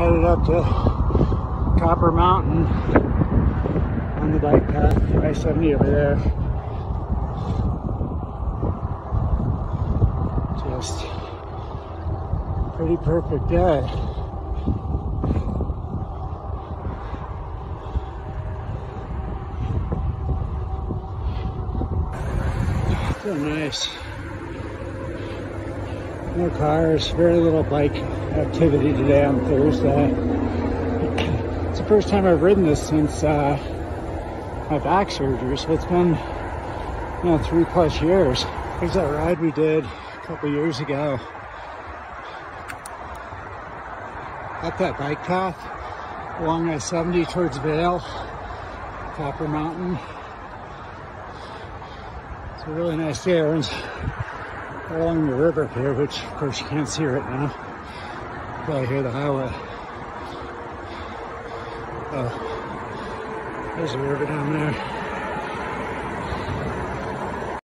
headed up to Copper Mountain on the bike path, I-70 over there. Just pretty perfect day. So nice. No cars, very little bike activity today on Thursday. It's the first time I've ridden this since uh, my back surgery, so it's been you know three plus years. Here's that ride we did a couple years ago. Up that bike path along I-70 towards Vail, Copper Mountain. It's a really nice day. Along the river here, which of course you can't see right now. Probably hear the highway. Oh, there's a river down there.